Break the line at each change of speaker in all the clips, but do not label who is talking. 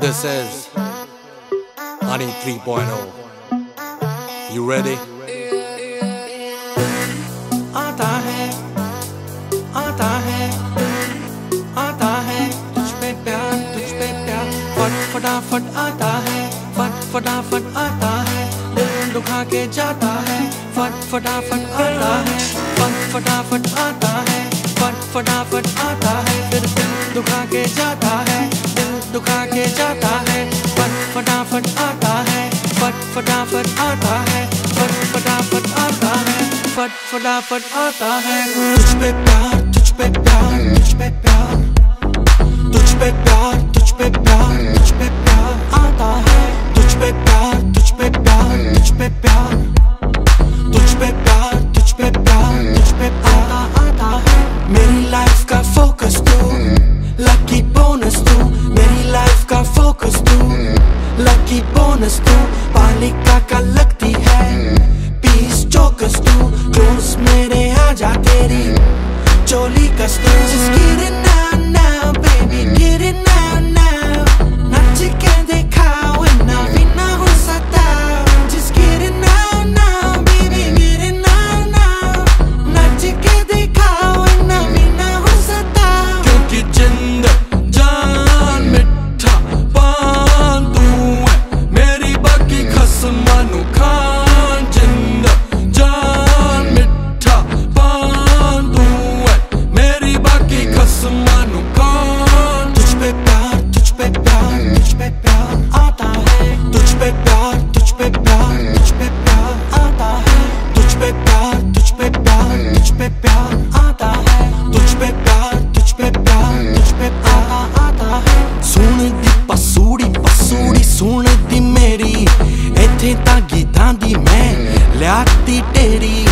This is Honey 3.0. You ready?
आता है आता है आता है, तुझ पे प्यार, तुझ पे प्यार फट, फटाफट आता है, फट, फटाफट आता है दुखा के जाता है, फट, फटाफट आता है फट, फटाफट आता है, फट, फटाफट आता है फिर दुखा के जाता है दुखा के जाता है। फट फटाफट आता है। पट फटाफट आता है। पट फटाफट आता है। पट फटाफट आता है। तुझ पे प्यार, तुझ पे प्यार, तुझ पे प्यार। तुझ पे प्यार, तुझ पे प्यार। प्यार तुझ पे प्यार आता है तुझ पे प्यार तुझ पे प्यार तुझ पे प्यार आता है तुझ पे प्यार तुझ पे प्यार तुझ पे प्यार आता है ਸੁਣ ਦੀ ਪਸੂੜੀ ਪਸੂੜੀ ਸੁਣ ਦੀ ਮੇਰੀ ਇੱਥੇ ਤਾਂ ਗੀਤਾਂ ਦੀ ਮੈਂ ਲਿਆਤੀ ਢੇਰੀ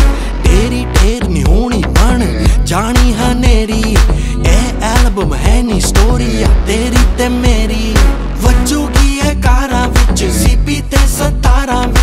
ਢੇਰੀ ਢੇਰ ਨਹੀਂ ਹੋਣੀ ਬਣ ਜਾਣੀ ਹਨੇਰੀ ਇਹ ਐਲਬਮ ਹੈ ਨੀ ਸਟੋਰੀ ਆ ਤੇਰੀ ਤੇ ਮੇਰੀ ਵੱਜੂਗੀ I'm.